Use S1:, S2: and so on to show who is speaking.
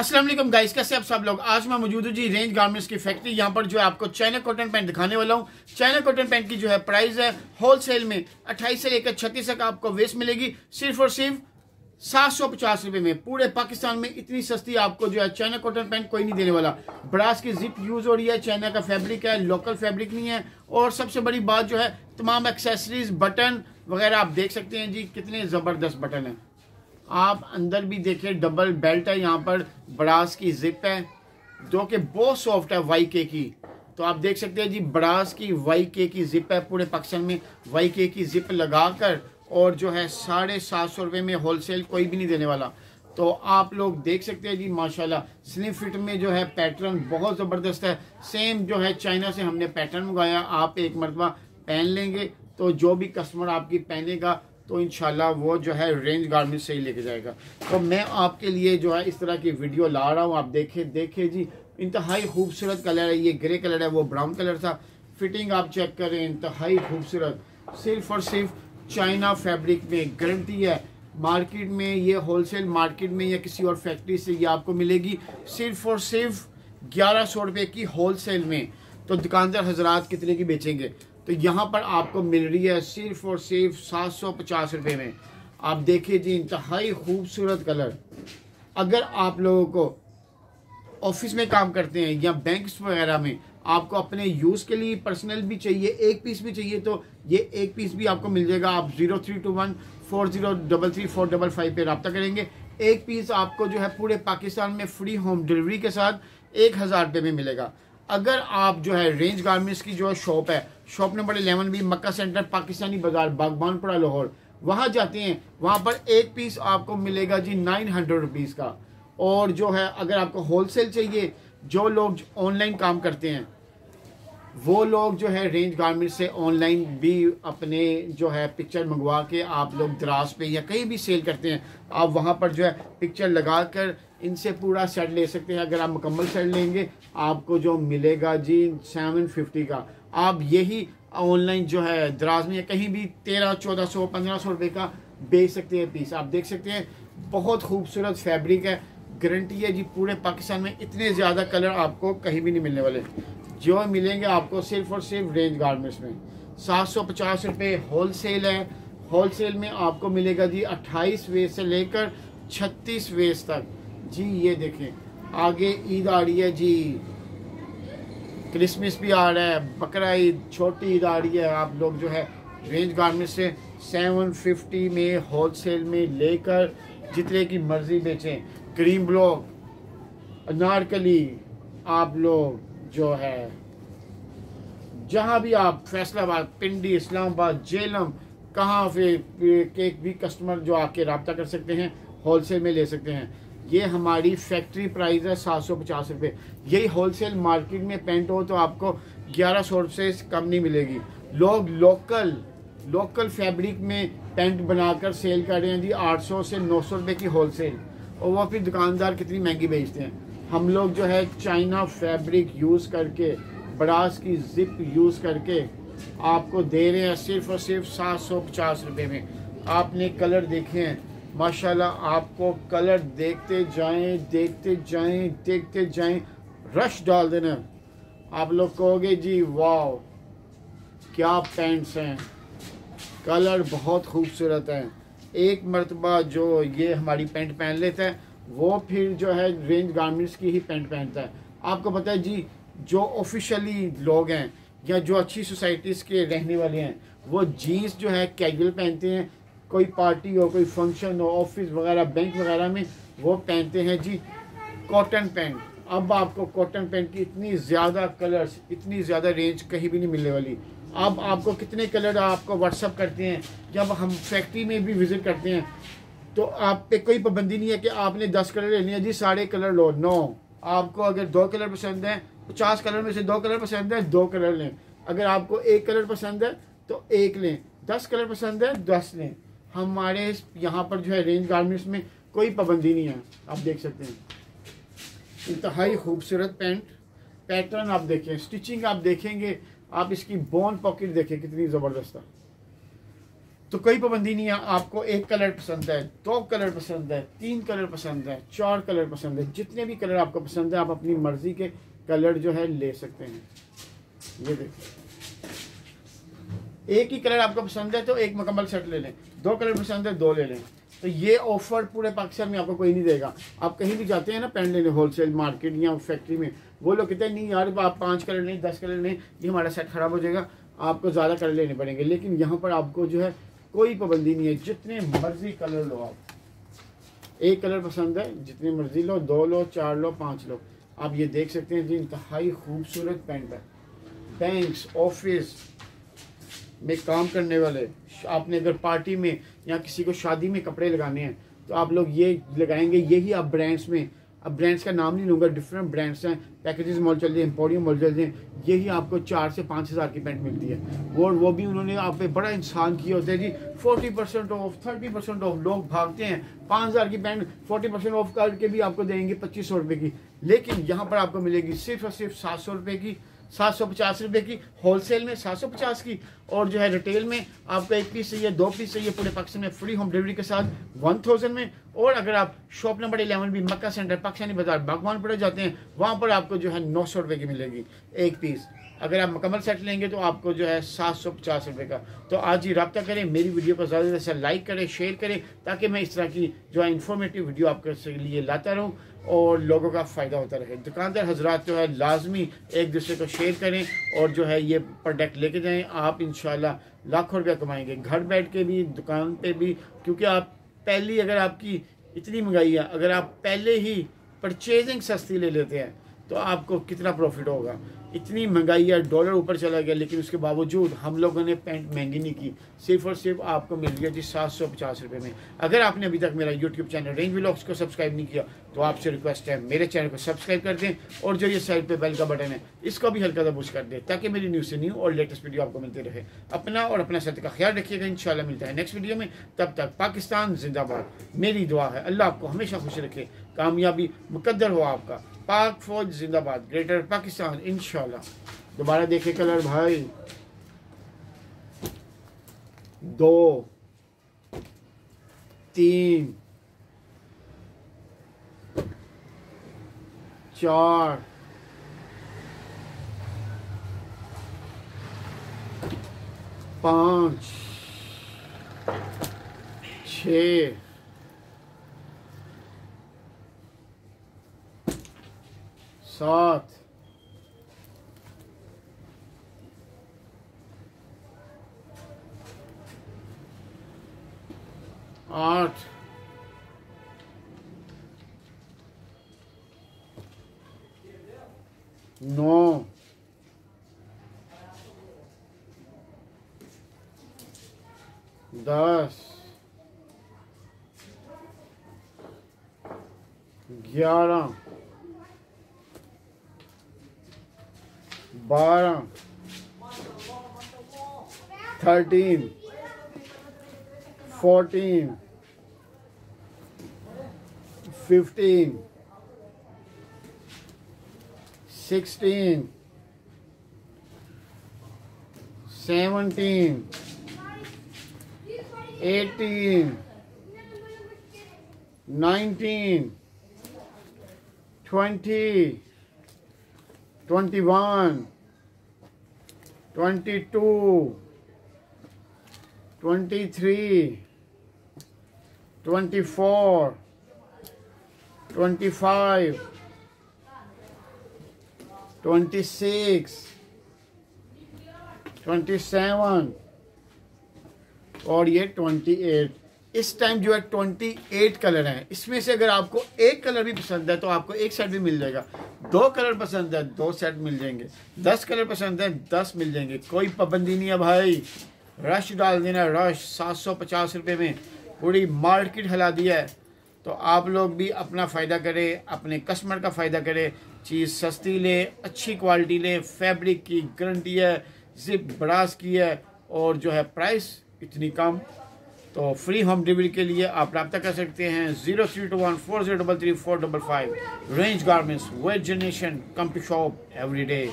S1: Aslam guys, कैसे आप सब लोग? आज मैं मौजूद हूँ जी रेंज गारमेंट्स की फैक्ट्री यहाँ पर जो है आपको चाइना कॉटन पैंट दिखाने वाला हूँ। चाइना कॉटन पैंट की जो है प्राइस है होलसेल में 28 से लेकर 36 तक आपको वेस्ट मिलेगी। सिर्फ़ और सिर्फ़ सात सौ पचास रुपए में। पूरे पाकिस्तान में इतनी सस्ती आपको जो है चाइना कॉटन पैंट कोई नहीं देने वाला। ब्रास की जिप यूज़ हो रही है चाइना का फैब्रिक है लोकल फैब्रिक नहीं है। और सबसे बड़ी बात जो है, तमाम एक्सेसरीज बटन वगैरह आप देख सकते हैं जी, कितने ज़बरदस्त बटन हैं। आप अंदर भी देखें डबल बेल्ट है, यहाँ पर ब्रास की जिप है, जो कि बहुत सॉफ्ट है वाई के की। तो आप देख सकते हैं जी ब्रास की वाई के की जिप है पूरे पाकिस्तान में। वाई के की जिप लगाकर और जो है साढ़े सात सौ रुपये में होलसेल कोई भी नहीं देने वाला। तो आप लोग देख सकते हैं जी, माशाल्लाह स्लिम फिट में जो है पैटर्न बहुत ज़बरदस्त है। सेम जो है चाइना से हमने पैटर्न मंगाया, आप एक मरतबा पहन लेंगे तो जो भी कस्टमर आपकी पहनेगा तो इन वो जो है रेंज गारमेंट से ही लेके जाएगा। तो मैं आपके लिए जो है इस तरह की वीडियो ला रहा हूँ, आप देखें देखें जी। इंतहाई खूबसूरत कलर है, ये ग्रे कलर है, वो ब्राउन कलर था। फिटिंग आप चेक करें, इंतहाई खूबसूरत। सिर्फ़ और सिर्फ़ चाइना फैब्रिक में गारंटी है। मार्केट में ये होलसेल मार्केट में या किसी और फैक्ट्री से ये आपको मिलेगी। सिर्फ़ और सिर्फ़ ग्यारह सौ रुपये की होलसेल में। तो दुकानदार हजरात कितने की बेचेंगे? तो यहाँ पर आपको मिल रही है सिर्फ़ और सिर्फ़ सात सौ पचास रुपये में। आप देखिए जी, इंतहाई खूबसूरत कलर। अगर आप लोगों को ऑफ़िस में काम करते हैं या बैंक्स वगैरह में, आपको अपने यूज़ के लिए पर्सनल भी चाहिए, एक पीस भी चाहिए तो ये एक पीस भी आपको मिल जाएगा। आप zero three two one four zero double three four double five पर रब्ता करेंगे। एक पीस आपको जो है पूरे पाकिस्तान में फ्री होम डिलीवरी के साथ एक हज़ार रुपये में मिलेगा। अगर आप जो है रेंज गारमेंट्स की जो है शॉप है शॉप नंबर इलेवन भी मक्का सेंटर पाकिस्तानी बाज़ार, बागबानपुरा, लाहौर, वहाँ जाते हैं, वहाँ पर एक पीस आपको मिलेगा जी नाइन हंड्रेड रुपीज़ का। और जो है अगर आपको होलसेल चाहिए, जो लोग ऑनलाइन काम करते हैं वो लोग जो है रेंज गारमेंट से ऑनलाइन भी अपने जो है पिक्चर मंगवा के आप लोग द्रास पे या कहीं भी सेल करते हैं, आप वहाँ पर जो है पिक्चर लगा कर इनसे पूरा सेट ले सकते हैं। अगर आप मुकम्मल सेट लेंगे, आपको जो मिलेगा जी सेवन फिफ्टी का। आप यही ऑनलाइन जो है द्राज में या कहीं भी तेरह, चौदह सौ, पंद्रह सौ रुपये का बेच सकते हैं पीस आप देख सकते हैं, बहुत खूबसूरत फैब्रिक है। गारंटी है जी, पूरे पाकिस्तान में इतने ज़्यादा कलर आपको कहीं भी नहीं मिलने वाले। जो मिलेंगे आपको सिर्फ़ और सिर्फ़ रेंज गारमेंट्स में। सात सौ पचास रुपये होल सेल है। होल सेल में आपको मिलेगा जी अट्ठाईस वेज से लेकर छत्तीस वेज तक। जी, ये देखें। आगे ईद आ रही है जी। क्रिसमस भी आ रहा है। बकरा ईद, छोटी ईद आ रही है। आप लोग जो है रेंज गारमेंट से सेवन फिफ्टी में होल सेल में लेकर जितने की मर्ज़ी बेचें। क्रीम ब्लॉक अनारकली, आप लोग जो है, जहाँ भी आप फैसलाबाद, पिंडी, इस्लामाबाद, जेलम, कहाँ पे केक भी कस्टमर जो आके रबता कर सकते हैं होलसेल में ले सकते हैं। ये हमारी फैक्ट्री प्राइस है सात सौ पचास रुपये यही होलसेल मार्केट में पेंट हो तो आपको ग्यारह सौ से कम नहीं मिलेगी। लोग लोकल लोकल फैब्रिक में पेंट बनाकर सेल कर रहे हैं जी आठ सौ से नौ सौ रुपये की होलसेल और वह फिर दुकानदार कितनी महँगी बेचते हैं। हम लोग जो है चाइना फैब्रिक यूज़ करके, ब्रास की जिप यूज़ करके आपको दे रहे हैं सिर्फ़ और सिर्फ़ सात सौ पचास रुपये में। आपने कलर देखे हैं, माशाल्लाह आपको कलर देखते जाएँ देखते जाएँ देखते जाएँ। रश डाल देना। आप लोग कहोगे, जी वाह क्या पैंट्स हैं। कलर बहुत खूबसूरत हैं। एक मरतबा जो ये हमारी पैंट पहन लेते है वो फिर जो है रेंज गारमेंट्स की ही पैंट पहनता है। आपको पता है जी, जो ऑफिशियली लोग हैं या जो अच्छी सोसाइटीज़ के रहने वाले हैं, वो जीन्स जो है कैजुअल पहनते हैं। कोई पार्टी हो, कोई फ़ंक्शन हो ऑफ़िस वगैरह बैंक वगैरह में वो पहनते हैं जी कॉटन पैंट अब आपको कॉटन पैंट की इतनी ज़्यादा कलर्स इतनी ज़्यादा रेंज कहीं भी नहीं मिलने वाली। अब आपको कितने कलर आपको व्हाट्सअप करते हैं जब हम फैक्ट्री में भी विज़िट करते हैं तो आप पे कोई पाबंदी नहीं है कि आपने दस कलर लेने हैं जी सारे कलर लो। नो आपको अगर दो कलर पसंद है, पचास कलर में से दो कलर पसंद है, दो कलर लें। अगर आपको एक कलर पसंद है तो एक लें। दस कलर पसंद है, दस लें। हमारे यहाँ पर जो है रेंज गारमेंट्स में कोई पाबंदी नहीं है। आप देख सकते हैं। इंतहाई खूबसूरत पैंट पैटर्न आप देखें। स्टिचिंग आप देखेंगे, आप इसकी बोन पॉकेट देखें, कितनी ज़बरदस्त है। तो कोई पाबंदी नहीं है, आपको एक कलर पसंद है, दो कलर पसंद है, तीन कलर पसंद है, चार कलर पसंद है, जितने भी कलर आपको पसंद है, आप अपनी मर्ज़ी के कलर जो है ले सकते हैं। ये देखिए। एक ही कलर आपको पसंद है तो एक मुकम्मल सेट ले लें, दो कलर पसंद है, दो ले लें। तो ये ऑफ़र पूरे पाकिस्तान में आपको कोई नहीं देगा। आप कहीं भी जाते हैं ना पेन लेने होलसेल मार्केट या फैक्ट्री में, वो लोग कहते हैं, नहीं यार, आप पाँच कलर नहीं दस कलर नहीं ये हमारा सेट खराब हो जाएगा, आपको ज़्यादा कलर लेने पड़ेंगे। लेकिन यहाँ पर आपको जो है कोई पाबंदी नहीं है, जितने मर्ज़ी कलर लो आप। एक कलर पसंद है, जितने मर्ज़ी लो, दो लो, चार लो, पाँच लो। आप ये देख सकते हैं जी, इंतहाई खूबसूरत पेंट है। बैंक्स ऑफ़िस में काम करने वाले, आपने अगर पार्टी में या किसी को शादी में कपड़े लगाने हैं तो आप लोग ये लगाएँगे, यही आप ब्रांड्स में अब ब्रांड्स का नाम नहीं लूँगा डिफरेंट ब्रांड्स हैं पैकेजेस मॉल चल रहे हैं एम्पोरियम मॉल चल रहे हैं, यही आपको चार से पाँच हज़ार की पैंट मिलती है। वो वो भी उन्होंने आप पे बड़ा इंसान किया होता है जी forty percent off thirty percent off लोग भागते हैं, पाँच हज़ार की पैंट फोर्टी परसेंट ऑफ़ करके भी आपको देंगे पच्चीस सौ रुपये की। लेकिन यहाँ पर आपको मिलेगी सिर्फ़ और सिर्फ़ सात सौ रुपये की। सात सौ पचास रुपये की होलसेल में, सात सौ पचास की, और जो है रिटेल में, आपको एक पीस चाहिए, दो पीस चाहिए, पूरे पाकिस्तान में फ्री होम डिलीवरी के साथ वन थाउज़ेंड में, और अगर आप शॉप नंबर इलेवन भी मक्का सेंटर पाकिस्तानी बाज़ार बागवान पड़े जाते हैं, वहाँ पर आपको जो है नौ सौ रुपये की मिलेगी, एक पीस अगर आप मुकम्मल सेट लेंगे तो आपको जो है सात सौ पचास रुपये का। तो आज ही रब्ता करें, मेरी वीडियो को ज़्यादा से ज़्यादा लाइक करें, शेयर करें, ताकि मैं इस तरह की जो है इन्फॉर्मेटिव वीडियो आपके लिए लाता रहूँ और लोगों का फ़ायदा होता रहे। दुकानदार हजरात जो है लाजमी एक दूसरे को शेयर करें और जो है ये प्रोडक्ट लेके जाएँ। आप इन लाखों रुपया कमाएँगे। घर बैठ के भी, दुकान पर भी, क्योंकि आप पहली अगर आपकी इतनी महँगाई है, अगर आप पहले ही परचेजिंग सस्ती ले लेते हैं तो आपको कितना प्रॉफिट होगा? इतनी महँगाई है डॉलर ऊपर चला गया, लेकिन उसके बावजूद हम लोगों ने पेंट महँगी नहीं की। सिर्फ़ और सिर्फ़ आपको मिल गया जी सात सौ पचास रुपये में। अगर आपने अभी तक मेरा यूट्यूब चैनल रेंज ब्लॉग्स को सब्सक्राइब नहीं किया तो आपसे रिक्वेस्ट है, मेरे चैनल को सब्सक्राइब कर दें और जो ये साइड पे बेल का बटन है, इसको भी हल्का दबूस कर दें ताकि मेरी न्यूज़ से न्यू और लेटेस्ट वीडियो आपको मिलते रहे। अपना और अपना सत्य का ख्याल रखिएगा इन मिलता है नेक्स्ट वीडियो में। तब तक पाकिस्तान जिंदाबाद। मेरी दुआ है, अल्लाह आपको हमेशा खुश रखे, कामयाबी मुकदर हो आपका। पाक फौज जिंदाबाद, ग्रेटर पाकिस्तान, इंशाल्लाह। दोबारा देखे कलर भाई। दो, तीन चार। पाँच। छ। सात। आठ। नौ दस। ग्यारह। बारह। Thirteen. Fourteen. Fifteen. Sixteen seventeen eighteen nineteen twenty twenty one twenty two twenty three twenty six twenty seven और ये ट्वेंटी एट इस टाइम जो है ट्वेंटी एट कलर हैं। इसमें से अगर आपको एक कलर भी पसंद है तो आपको एक सेट भी मिल जाएगा। दो कलर पसंद है, दो सेट मिल जाएँगे। दस कलर पसंद है, दस मिल जाएँगे। कोई पाबंदी नहीं है भाई। रश डाल देना रश सात सौ पचास रुपये में पूरी मार्केट हिला दिया है। तो आप लोग भी अपना फ़ायदा करें, अपने कस्टमर का फ़ायदा करें। चीज़ सस्ती ले, अच्छी क्वालिटी ले, फैब्रिक की गारंटी है, जिप ब्रास की है, और जो है प्राइस इतनी कम। तो फ्री होम डिलीवरी के लिए आप रब्ता कर सकते हैं zero three two one four zero double three four double five. Range garments wait generation come to shop, every day.